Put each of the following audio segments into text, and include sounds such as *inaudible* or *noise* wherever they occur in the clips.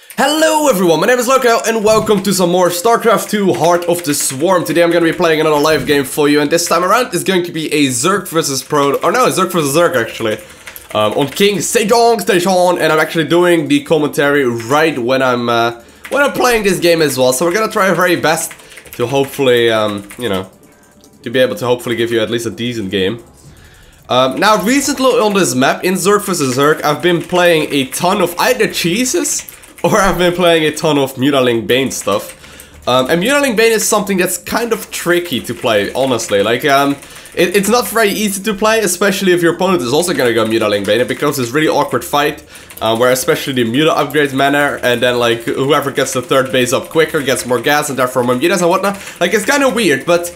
Hello everyone, my name is Lowko and welcome to some more StarCraft 2 Heart of the Swarm. Today I'm going to be playing another live game for you and this time around it's going to be a Zerg versus Pro, or no, Zerg versus Zerg actually. Um, on King Sejong Station and I'm actually doing the commentary right when I'm, uh, when I'm playing this game as well. So we're going to try our very best to hopefully, um, you know, to be able to hopefully give you at least a decent game. Um, now recently on this map in Zerg vs Zerg I've been playing a ton of either cheeses or I've been playing a ton of Mutaling Bane stuff. Um, and Mutaling Bane is something that's kind of tricky to play, honestly. Like, um, it, it's not very easy to play, especially if your opponent is also gonna go Mutaling Bane. It becomes this really awkward fight, um, where especially the Muta upgrades mana, and then like whoever gets the third base up quicker gets more gas, and therefore more mutas and whatnot. Like, it's kind of weird, but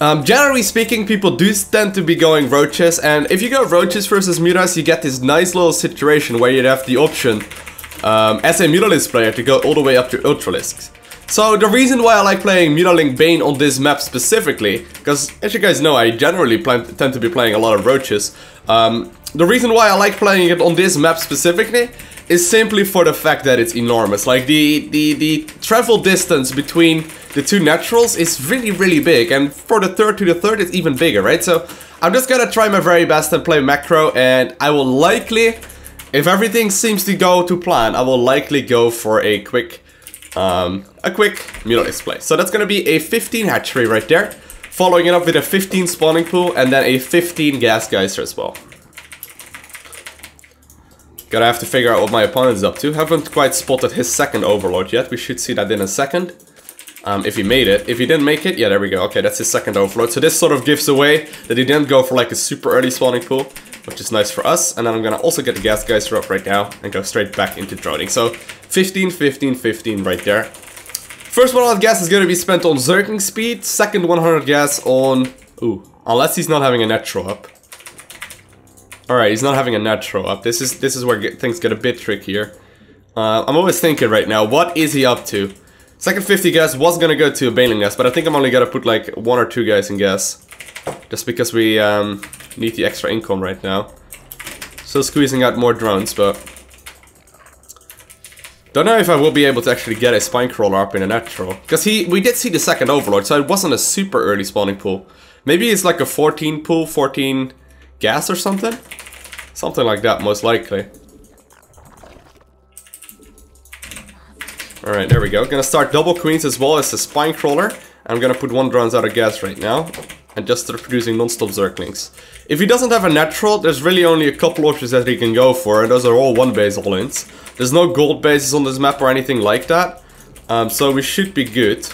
um, generally speaking, people do tend to be going roaches, and if you go roaches versus mutas, you get this nice little situation where you have the option um, as a Mutalisk player to go all the way up to Ultralisks. So the reason why I like playing Mutaling Bane on this map specifically, because as you guys know I generally plan, tend to be playing a lot of Roaches, um, the reason why I like playing it on this map specifically is simply for the fact that it's enormous. Like the, the, the travel distance between the two naturals is really really big and for the third to the third it's even bigger, right? So I'm just gonna try my very best and play macro and I will likely if everything seems to go to plan, I will likely go for a quick, um, a quick Mutalisk display. So that's gonna be a 15 hatchery right there, following it up with a 15 spawning pool and then a 15 gas geyser as well. Gotta have to figure out what my opponent is up to. Haven't quite spotted his second overlord yet. We should see that in a second. Um, if he made it. If he didn't make it, yeah, there we go. Okay, that's his second overlord. So this sort of gives away that he didn't go for like a super early spawning pool which is nice for us. And then I'm gonna also get the gas geyser up right now and go straight back into droning. So 15, 15, 15 right there. First 100 gas is gonna be spent on Zergling speed. Second 100 gas on... Ooh, unless he's not having a natural up. Alright, he's not having a natural up. This is this is where get, things get a bit trickier. Uh, I'm always thinking right now, what is he up to? Second 50 gas was gonna go to a bailing gas, but I think I'm only gonna put like one or two guys in gas. Just because we um, need the extra income right now. Still squeezing out more drones, but... Don't know if I will be able to actually get a spine crawler up in a natural. Because he, we did see the second overlord, so it wasn't a super early spawning pool. Maybe it's like a 14 pool, 14 gas or something? Something like that, most likely. Alright, there we go. Gonna start double queens as well as the spine crawler. I'm gonna put one drones out of gas right now and just start producing non-stop Zerglings. If he doesn't have a natural, there's really only a couple options that he can go for, and those are all one base all-ins. There's no gold bases on this map or anything like that, um, so we should be good.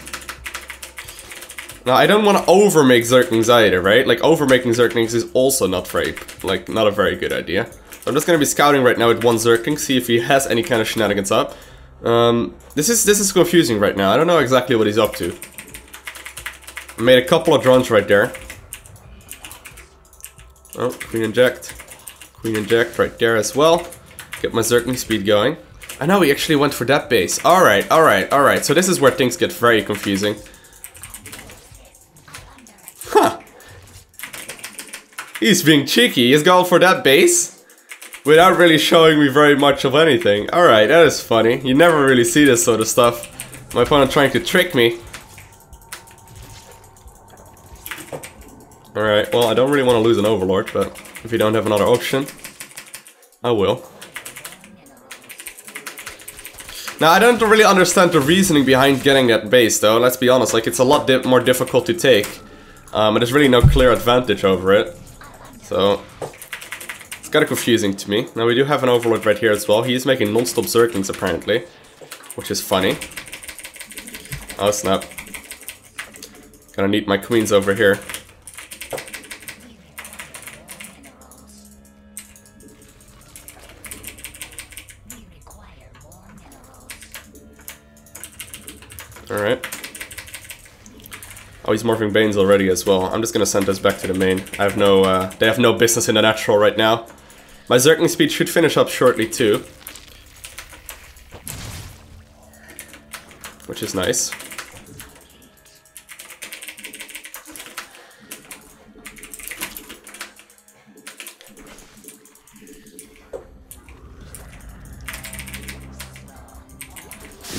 Now, I don't want to over-make Zerglings either, right? Like, over-making Zerglings is also not very, like, not a very good idea. So I'm just gonna be scouting right now with one Zergling, see if he has any kind of shenanigans up. Um, this is this is confusing right now. I don't know exactly what he's up to. Made a couple of drones right there. Oh, Queen Inject. Queen Inject right there as well. Get my Zergling speed going. I know he actually went for that base. Alright, alright, alright. So this is where things get very confusing. Huh. He's being cheeky. He's going for that base without really showing me very much of anything. Alright, that is funny. You never really see this sort of stuff. My opponent trying to trick me. Alright, well I don't really want to lose an Overlord, but if you don't have another option, I will. Now I don't really understand the reasoning behind getting that base though, let's be honest, like it's a lot di more difficult to take. Um, and there's really no clear advantage over it. So, it's kind of confusing to me. Now we do have an Overlord right here as well, he is making non-stop Zerglings apparently, which is funny. Oh snap. Gonna need my queens over here. Alright. Oh, he's morphing Banes already as well. I'm just gonna send this back to the main. I have no, uh, they have no business in the natural right now. My Zergling speed should finish up shortly too. Which is nice.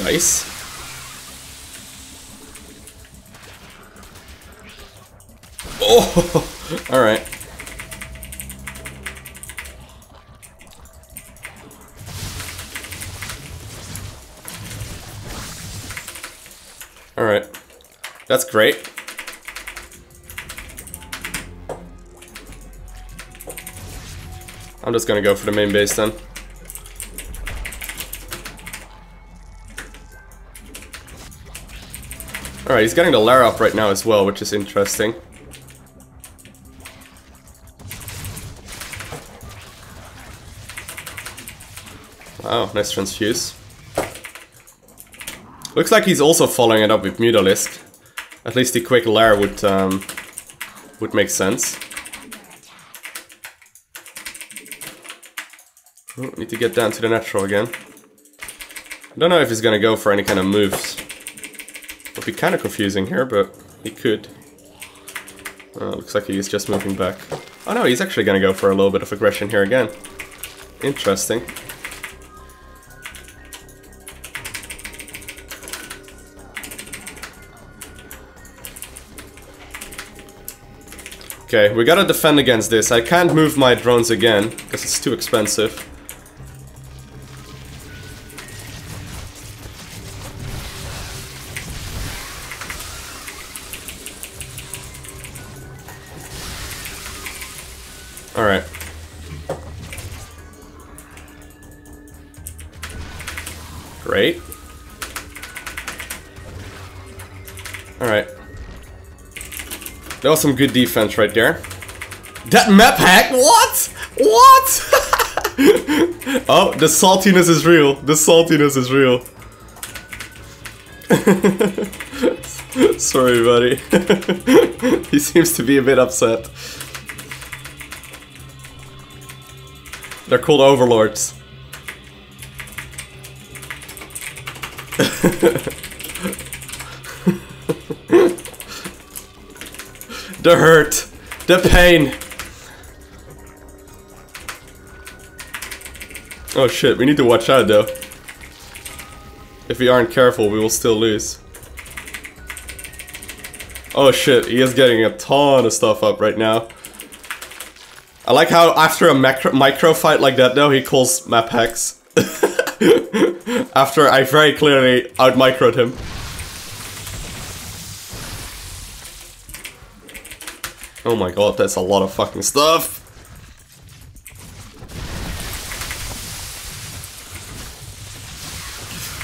Nice. Oh, *laughs* alright. Alright. That's great. I'm just gonna go for the main base then. Alright, he's getting the Lair up right now as well, which is interesting. Wow, nice transfuse. Looks like he's also following it up with Mutalisk. At least the quick Lair would, um, would make sense. Oh, need to get down to the natural again. I don't know if he's gonna go for any kind of moves. Would be kind of confusing here, but he could. Oh, looks like he's just moving back. Oh no, he's actually gonna go for a little bit of aggression here again. Interesting. Okay, we gotta defend against this. I can't move my drones again, because it's too expensive. Alright. Great. That was some good defense right there. That map hack? What? What? *laughs* oh, the saltiness is real. The saltiness is real. *laughs* Sorry, buddy. *laughs* he seems to be a bit upset. They're called overlords. The hurt, the pain. Oh shit, we need to watch out though. If we aren't careful, we will still lose. Oh shit, he is getting a ton of stuff up right now. I like how after a macro, micro fight like that though, he calls map hacks. *laughs* after I very clearly out-microed him. Oh my god, that's a lot of fucking stuff.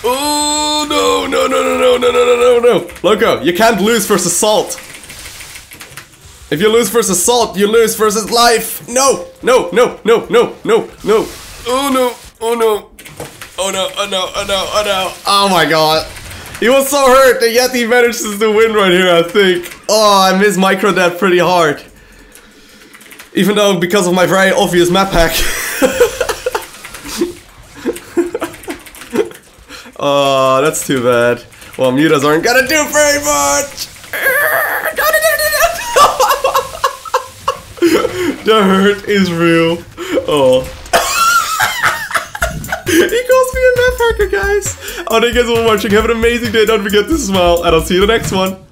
Oh no, no, no, no, no, no, no, no, no, Lowko, you can't lose versus Salt. If you lose versus Salt, you lose versus life. No, no, no, no, no, no, no. Oh no, oh no. Oh no, oh no, oh no, oh no. Oh my god. He was so hurt, and yet he manages to win right here, I think. Oh, I miss micro that pretty hard. Even though, because of my very obvious map hack. *laughs* oh, that's too bad. Well, mutas aren't gonna do very much. *laughs* the hurt is real. Oh. *laughs* he calls me a map hacker, guys. Oh, thank you guys for watching. Have an amazing day. Don't forget to smile, and I'll see you in the next one.